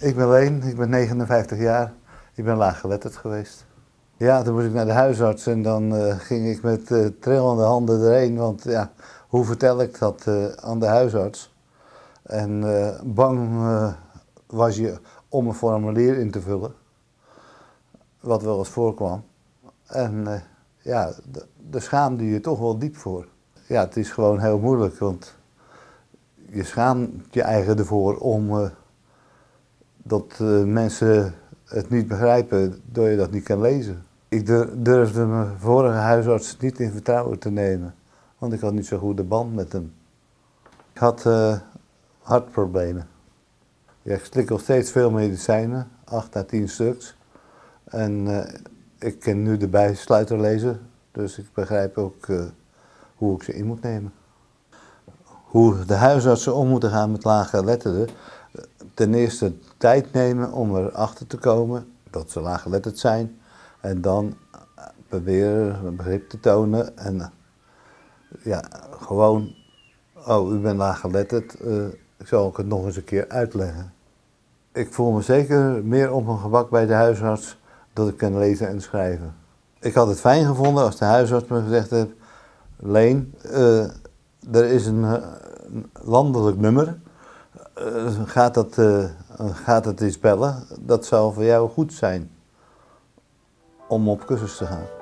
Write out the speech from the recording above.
Ik ben Leen, ik ben 59 jaar. Ik ben laaggeletterd geweest. Ja, toen moest ik naar de huisarts en dan uh, ging ik met uh, trillende handen erheen. Want ja, hoe vertel ik dat uh, aan de huisarts? En bang was je om een formulier in te vullen. Wat wel eens voorkwam. En ja, daar schaamde je toch wel diep voor. Ja, het is gewoon heel moeilijk, want je schaamt je eigen ervoor om dat mensen het niet begrijpen door je dat niet kan lezen. Ik durfde mijn vorige huisarts niet in vertrouwen te nemen, want ik had niet zo goede band met hem. Ik had uh, hartproblemen. Ik slik nog steeds veel medicijnen, 8 à 10 stuks. En uh, ik ken nu de bijsluiter lezen, dus ik begrijp ook hoe ik ze in moet nemen. Hoe de huisartsen om moeten gaan met lage letterden. Ten eerste tijd nemen om erachter te komen dat ze laaggeletterd zijn. En dan proberen een begrip te tonen. En ja, gewoon, oh, u bent laaggeletterd, uh, ik zal het nog eens een keer uitleggen. Ik voel me zeker meer op mijn gebak bij de huisarts dat ik kan lezen en schrijven. Ik had het fijn gevonden als de huisarts me gezegd heeft, Leen, uh, er is een landelijk nummer, uh, gaat, dat, gaat het eens bellen? Dat zou voor jou goed zijn om op cursus te gaan.